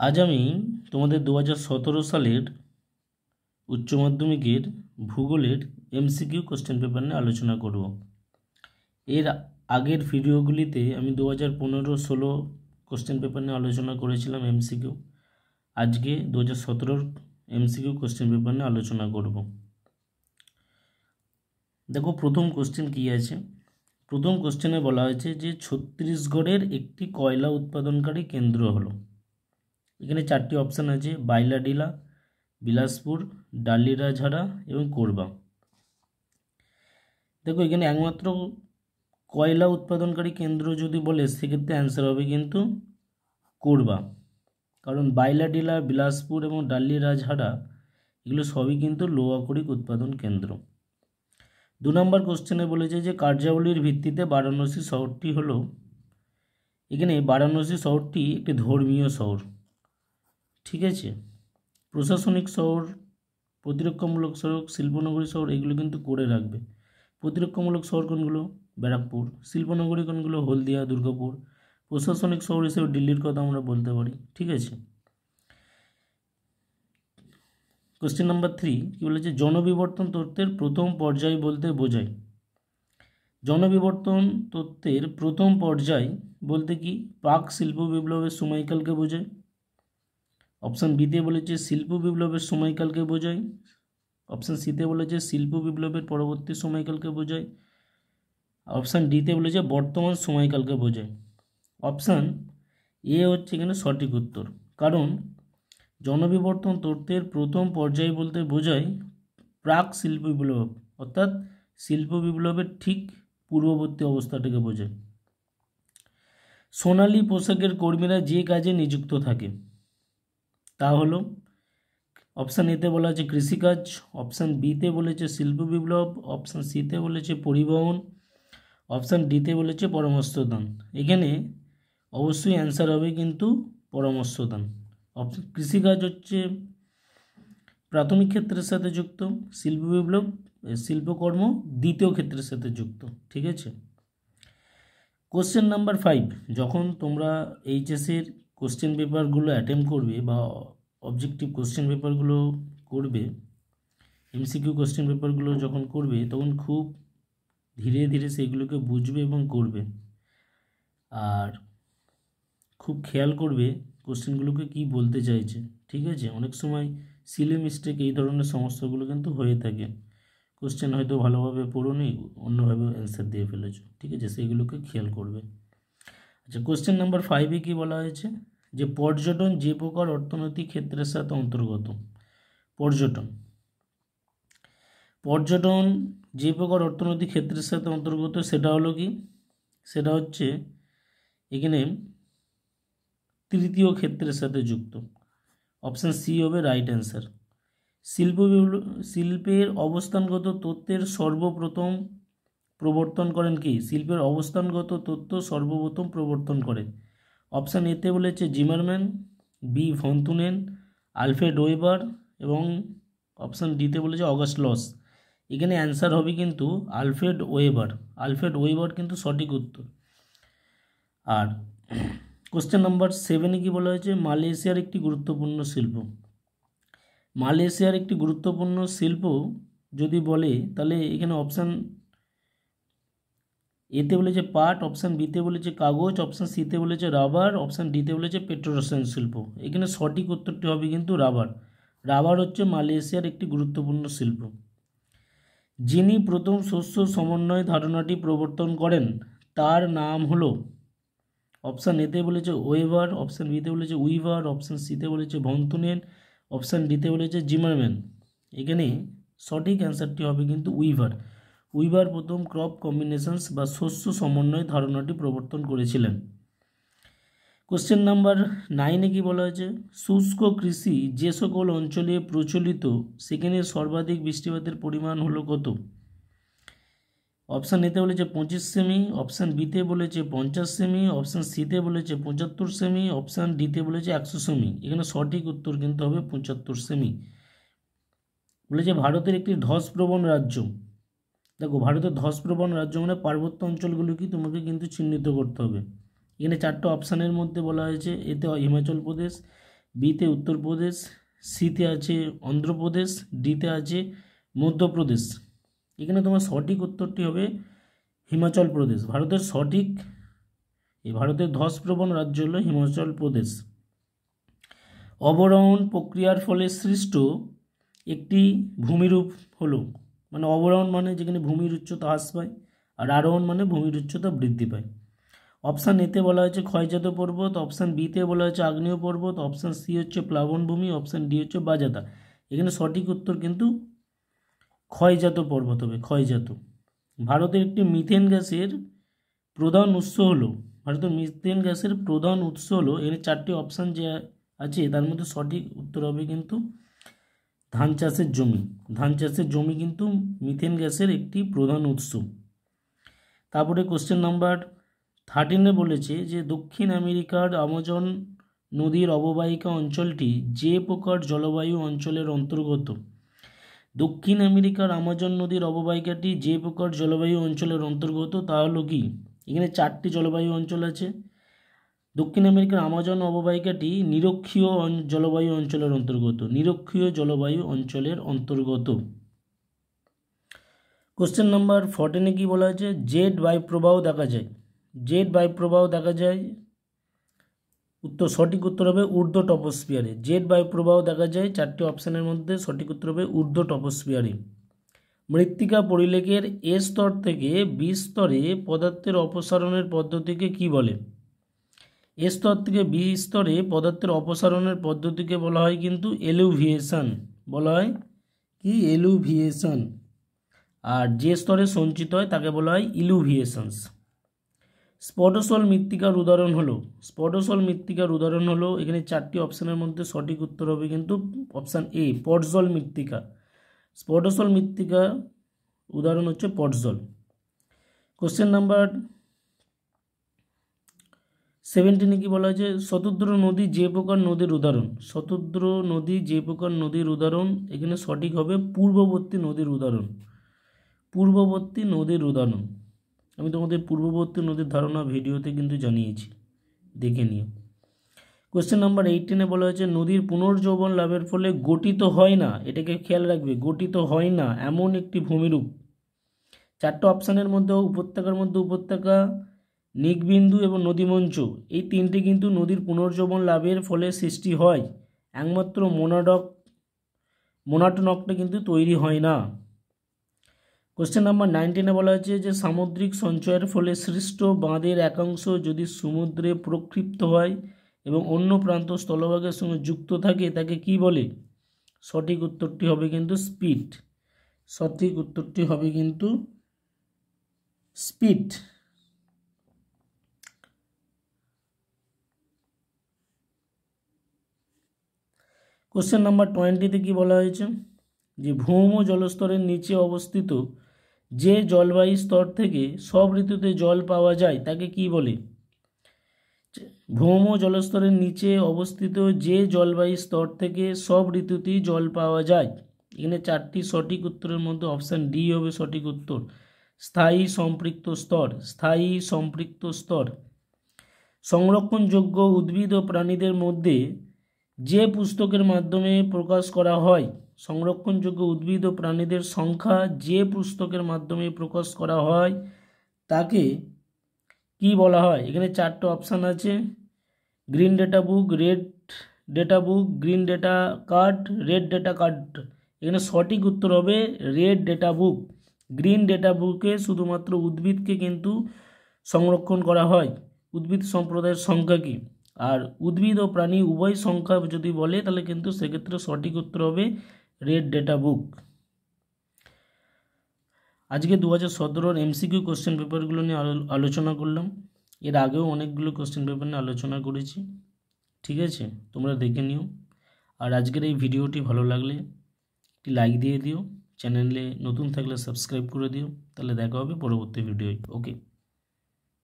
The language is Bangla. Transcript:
আজ আমি তোমাদের দু হাজার সতেরো সালের উচ্চ মাধ্যমিকের ভূগোলের এমসিকিউ কোশ্চেন পেপার নিয়ে আলোচনা করব। এর আগের ভিডিওগুলিতে আমি দু হাজার পনেরো ষোলো কোশ্চেন পেপার নিয়ে আলোচনা করেছিলাম এমসিকিউ। আজকে দু হাজার সতেরোর এমসিকিউ কোশ্চেন পেপার নিয়ে আলোচনা করব। দেখো, প্রথম কোশ্চেন কী আছে? প্রথম কোশ্চেনে বলা হয়েছে যে ছত্তিশগড়ের একটি কয়লা উৎপাদনকারী কেন্দ্র হলো। এখানে চারটি অপশান আছে, বাইলাডিলা, বিলাসপুর, ডালিরাঝাড়া এবং কোরবা। দেখো, এখানে একমাত্র কয়লা উৎপাদনকারী কেন্দ্র যদি বলে, সেক্ষেত্রে অ্যান্সার হবে কিন্তু কোরবা। কারণ বাইলাডিলা, বিলাসপুর এবং ডালিরাঝাড়া, এগুলো সবই কিন্তু লোয়াকরিক উৎপাদন কেন্দ্র। দু নম্বর কোশ্চেনে বলেছে যে, কার্যাবলীর ভিত্তিতে বারাণসী শহরটি হলো, এখানে বারাণসী শহরটি একটি ধর্মীয় শহর। ঠিক আছে? প্রশাসনিক শহর, প্রতিরক্ষামূলক শহর, শিল্পনগরী শহর, এগুলো কিন্তু করে রাখবে। প্রতিরক্ষামূলক শহর কোনগুলো? ব্যারাকপুর। শিল্পনগরী কোনগুলো? হলদিয়া, দুর্গাপুর। প্রশাসনিক শহর হিসেবে দিল্লির কথা আমরা বলতে পারি, ঠিক আছে? কোশ্চেন নাম্বার থ্রি কী বলেছে? জনবিবর্তন তত্ত্বের প্রথম পর্যায় বলতে বোঝায়। জনবিবর্তন তত্ত্বের প্রথম পর্যায় বলতে কি? পাক শিল্প বিপ্লবের সময়কালকে বোঝায়। অপশান বিতে বলেছে, শিল্প বিপ্লবের সময়কালকে বোঝায় অপশান সিতে বলেছে, শিল্প বিপ্লবের পরবর্তী সময়কালকে বোঝায় অপশান ডিতে বলেছে, বর্তমান সময়কালকে বোঝায় অপশান এ হচ্ছে এখানে সঠিক উত্তর। কারণ জনবিবর্তন তত্ত্বের প্রথম পর্যায় বলতে বোঝায় প্রাক শিল্প বিপ্লব, অর্থাৎ শিল্প বিপ্লবের ঠিক পূর্ববর্তী অবস্থাটাকে বোঝায়। সোনালী পোশাকের কর্মীরা যে কাজে নিযুক্ত থাকে তা হলো অপশান এতে বলা আছে কৃষিকাজ অপশান বিতে বলেছে শিল্প বিপ্লব অপশান সিতে বলেছে পরিবহন অপশান ডিতে বলেছে পরামর্শদান। এখানে অবশ্যই অ্যান্সার হবে কিন্তু পরামর্শদান। অপশান কৃষিকাজ হচ্ছে প্রাথমিক ক্ষেত্রের সাথে যুক্ত, শিল্প বিপ্লব শিল্পকর্ম দ্বিতীয় ক্ষেত্রের সাথে যুক্ত, ঠিক আছে? কোশ্চেন নাম্বার ফাইভ যখন তোমরা এইচএসের কোশ্চেন পেপারগুলো অ্যাটেম্প করবে বা অবজেক্টিভ কোশ্চেন পেপারগুলো করবে এমসিকিউ কোশ্চেন পেপারগুলো যখন করবে, তখন খুব ধীরে ধীরে সেইগুলোকে বুঝবে এবং করবে। আর খুব খেয়াল করবে কোশ্চেনগুলোকে কি বলতে চাইছে, ঠিক আছে? অনেক সময় সিলে মিস্টেক এই ধরনের সমস্যাগুলো কিন্তু হয়ে থাকে। কোশ্চেন হয়তো ভালোভাবে পড়োনি অন্যভাবে অ্যান্সার দিয়ে ফেলেছো, ঠিক আছে? সেইগুলোকে খেয়াল করবে। আচ্ছা কোশ্চেন নাম্বার ফাইভে কী বলা হয়েছে? যে পর্যটন যে প্রকার অর্থনৈতিক ক্ষেত্রের সাথে অন্তর্গত। পর্যটন। পর্যটন যে প্রকার অর্থনৈতিক ক্ষেত্রের সাথে অন্তর্গত, সেটা হলো কি? সেটা হচ্ছে এখানে তৃতীয় ক্ষেত্রের সাথে যুক্ত। অপশান সি হবে রাইট অ্যান্সার শিল্প শিল্পের অবস্থানগত তথ্যের সর্বপ্রথম প্রবর্তন করেন কি? শিল্পের অবস্থানগত তথ্য সর্বপ্রথম প্রবর্তন করেন। অপশান এতে বলেছে Zimmermann, B von Thunen, Alfred Weber এবং অপশান ডিতে বলেছে অগাস্ট লস। এখানে অ্যান্সার হবে কিন্তু আলফ্রেড ওয়েবার। আলফ্রেড ওয়েবার কিন্তু সঠিক উত্তর। আর কোশ্চেন নাম্বার সেভেনে কি বলা হয়েছে? মালয়েশিয়ার একটি গুরুত্বপূর্ণ শিল্প। মালয়েশিয়ার একটি গুরুত্বপূর্ণ শিল্প যদি বলে, তাহলে এখানে অপশান এতে বলেছে পাট অপশান বিতে বলেছে কাগজ অপশান সিতে বলেছে রাবার অপশান ডিতে বলেছে পেট্রোরসায়ন শিল্প। এখানে সঠিক উত্তরটি হবে কিন্তু রাবার রাবার হচ্ছে মালয়েশিয়ার একটি গুরুত্বপূর্ণ শিল্প। যিনি প্রথম শস্য সমন্বয় ধারণাটি প্রবর্তন করেন, তার নাম হলো অপশান এতে বলেছে ওয়েভার অপশান বিতে বলেছে উইভার অপশান সিতে বলেছে ভন্তুনেন অপশান ডিতে বলেছে জিমারম্যান এখানে সঠিক অ্যান্সারটি হবে কিন্তু উইভার উইভার প্রথম ক্রপ কম্বিনেশনস বা শস্য সমন্বয় ধারণাটি প্রবর্তন করেছিলেন। কোশ্চেন নাম্বার নাইনে কি বলা হয়েছে? শুষ্ক কৃষি যে সকল অঞ্চলে প্রচলিত, সেখানে সর্বাধিক বৃষ্টিপাতের পরিমাণ হলো কত? অপশান এতে বলেছে পঁচিশ সেমি অপশান বিতে বলেছে পঞ্চাশ সেমি অপশান সিতে বলেছে পঁচাত্তর সেমি অপশান ডিতে বলেছে একশো সেমি। এখানে সঠিক উত্তর কিন্তু হবে পঁচাত্তর সেমি। বলেছে ভারতের একটি ধসপ্রবণ রাজ্য। দেখো, ভারতের ধসপ্রবণ রাজ্য মানে পার্বত্য অঞ্চলগুলোকে তোমাকে কিন্তু চিহ্নিত করতে হবে। এখানে চারটে অপশানের মধ্যে বলা হয়েছে, এতে হিমাচল প্রদেশ, বিতে উত্তরপ্রদেশ সিতে আছে অন্ধ্রপ্রদেশ ডিতে আছে মধ্যপ্রদেশ এখানে তোমার সঠিক উত্তরটি হবে হিমাচল প্রদেশ। ভারতের সঠিক, এই ভারতের ধসপ্রবণ রাজ্য হলো হিমাচল প্রদেশ। অবরোহণ প্রক্রিয়ার ফলে সৃষ্ট একটি ভূমিরূপ হলো মানে অবরোহণ মানে যেখানে ভূমির উচ্চতা হ্রাস পায়, আর আরোহণ মানে ভূমির উচ্চতা বৃদ্ধি পায়। অপশান এতে বলা হয়েছে ক্ষয়জাত পর্বত অপশান বিতে বলা হয়েছে আগ্নেয় পর্বত অপশান সি হচ্ছে প্লাবনভূমি অপশান ডি হচ্ছে বাজাতা। এখানে সঠিক উত্তর কিন্তু ক্ষয়জাত পর্বত হবে, ক্ষয়জাত। ভারতের একটি মিথেন গ্যাসের প্রধান উৎস হলো, ভারতের মিথেন গ্যাসের প্রধান উৎস হলো, এখানে চারটি অপশান যে আছে, তার মধ্যে সঠিক উত্তর হবে কিন্তু ধান চাষের জমি। ধান চাষের জমি কিন্তু মিথেন গ্যাসের একটি প্রধান উৎস। তারপরে কোশ্চেন নাম্বার থার্টিনে বলেছে যে, দক্ষিণ আমেরিকার আমাজন নদীর অববাহিকা অঞ্চলটি যে প্রকার জলবায়ু অঞ্চলের অন্তর্গত, দক্ষিণ আমেরিকার আমাজন নদীর অববাহিকাটি যে প্রকার জলবায়ু অঞ্চলের অন্তর্গত তা হলো কি? এখানে চারটি জলবায়ু অঞ্চল আছে। দক্ষিণ আমেরিকার আমাজন অববাহিকাটি নিরক্ষীয় জলবায়ু অঞ্চলের অন্তর্গত, নিরক্ষীয় জলবায়ু অঞ্চলের অন্তর্গত। কোশ্চেন নাম্বার ফোরটিনে কি বলা আছে জেড বায়ুপ্রবাহ দেখা যায়। জেড বায়ুপ্রবাহ দেখা যায়, উত্তর সঠিক উত্তর হবে ঊর্ধ্ব টপোস্ফিয়ারে। জেড বায়ুপ্রবাহ দেখা যায়, চারটি অপশানের মধ্যে সঠিক উত্তর হবে ঊর্ধ্ব টপোস্ফিয়ারে। মৃত্তিকা পরিলেখের এ স্তর থেকে বি স্তরে পদার্থের অপসারণের পদ্ধতিকে কি বলে? স্তর থেকে বি স্তরে পদার্থের অপসারণের পদ্ধতিকে বলা হয় কিন্তু এলুভিয়েশন। বলা হয় কি? এলুভিয়েশন। আর যে স্তরে সঞ্চিত হয় তাকে বলা হয় ইলুভিয়েশনস। স্পটোসল মৃত্তিকার উদাহরণ হলো, স্পটোসল মৃত্তিকার উদাহরণ হলো, এখানে চারটি অপশানের মধ্যে সঠিক উত্তর হবে কিন্তু অপশান এ পটজল মৃত্তিকা। স্পটোসল মৃত্তিকা উদাহরণ হচ্ছে পটজল কোশ্চেন নাম্বার সেভেন্টিনে কি বলা হয়েছে? শতদ্র নদী যে প্রকার নদীর উদাহরণ। শতদ্র নদী যে প্রকার নদীর উদাহরণ, এখানে সঠিক হবে পূর্ববর্তী নদীর উদাহরণ। পূর্ববর্তী নদীর উদাহরণ। আমি তোমাদের পূর্ববর্তী নদীর ধারণা ভিডিওতে কিন্তু জানিয়েছি। দেখে নিও। কোয়েশ্চেন নাম্বার এইটিনে বলা হয়েছে, নদীর পুনর্যৌবন লাভের ফলে গঠিত হয় না। এটাকে খেয়াল রাখবে, গঠিত হয় না, এমন একটি ভূমিরূপ। চারটে অপশানের মধ্যে, উপত্যকার মধ্যে উপত্যকা নিকবিন্দু এবং নদীমঞ্চ, এই তিনটি কিন্তু নদীর পুনর্যৌবন লাভের ফলে সৃষ্টি হয়। একমাত্র মোনাডক, মোনাটনকটা কিন্তু তৈরি হয় না। কোশ্চেন নাম্বার নাইনটিনে বলা হয়েছে যে, সামুদ্রিক সঞ্চয়ের ফলে সৃষ্ট বাঁধের একাংশ যদি সমুদ্রে প্রক্ষিপ্ত হয় এবং অন্য প্রান্ত স্থলভাগের সঙ্গে যুক্ত থাকে, তাকে কি বলে? সঠিক উত্তরটি হবে কিন্তু স্পিড। সঠিক উত্তরটি হবে কিন্তু স্পিড। কোশ্চেন নাম্বার টোয়েন্টিতে কি বলা হয়েছে? যে ভৌম জলস্তরের নিচে অবস্থিত যে জলবায়ু স্তর থেকে সব ঋতুতে জল পাওয়া যায়, তাকে কি বলে? ভৌম জলস্তরের নিচে অবস্থিত যে জলবায়ু স্তর থেকে সব ঋতুতেই জল পাওয়া যায়। এখানে চারটি সঠিক উত্তরের মধ্যে অপশান ডি হবে সঠিক উত্তর। স্থায়ী সম্পৃক্ত স্তর, স্থায়ী সম্পৃক্ত স্তর। সংরক্ষণযোগ্য উদ্ভিদ ও প্রাণীদের মধ্যে যে পুস্তকের মাধ্যমে প্রকাশ করা হয়, সংরক্ষণযোগ্য উদ্ভিদ ও প্রাণীদের সংখ্যা যে পুস্তকের মাধ্যমে প্রকাশ করা হয়, তাকে কি বলা হয়? এখানে চারটে অপশান আছে। Green data book, red data book, green data card, red data card. এখানে সঠিক উত্তর হবে red data book. Green data বুকে শুধুমাত্র উদ্ভিদকে কিন্তু সংরক্ষণ করা হয়। উদ্ভিদ সম্প্রদায়ের সংখ্যা কি? আর উদ্ভিদ ও প্রাণী উভয় সংখ্যা যদি বলে, তাহলে কিন্তু সেক্ষেত্রে সঠিক উত্তর হবে রেড ডেটা বুক। আজকে দু হাজার সতেরোর এমসিকিউ কোশ্চেন পেপারগুলো নিয়ে আলোচনা করলাম। এর আগেও অনেকগুলো কোশ্চেন পেপার নিয়ে আলোচনা করেছি। ঠিক আছে? তোমরা দেখে নিও। আর আজকের এই ভিডিওটি ভালো লাগলে একটি লাইক দিয়ে দিও। চ্যানেলে নতুন থাকলে সাবস্ক্রাইব করে দিও। তাহলে দেখা হবে পরবর্তী ভিডিওয় ওকে